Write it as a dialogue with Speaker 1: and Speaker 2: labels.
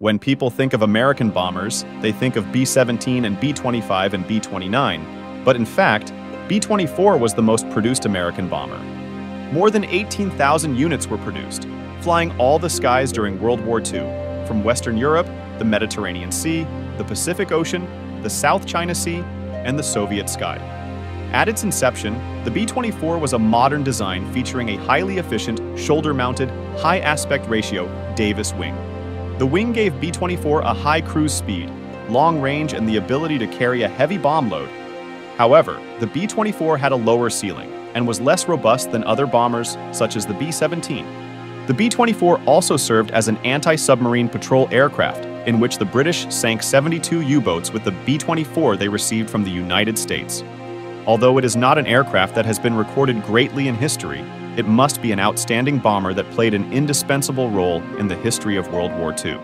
Speaker 1: When people think of American bombers, they think of B-17 and B-25 and B-29, but in fact, B-24 was the most produced American bomber. More than 18,000 units were produced, flying all the skies during World War II, from Western Europe, the Mediterranean Sea, the Pacific Ocean, the South China Sea, and the Soviet sky. At its inception, the B-24 was a modern design featuring a highly efficient, shoulder-mounted, high-aspect ratio Davis wing. The wing gave B-24 a high cruise speed, long range, and the ability to carry a heavy bomb load. However, the B-24 had a lower ceiling and was less robust than other bombers such as the B-17. The B-24 also served as an anti-submarine patrol aircraft in which the British sank 72 U-boats with the B-24 they received from the United States. Although it is not an aircraft that has been recorded greatly in history, it must be an outstanding bomber that played an indispensable role in the history of World War II.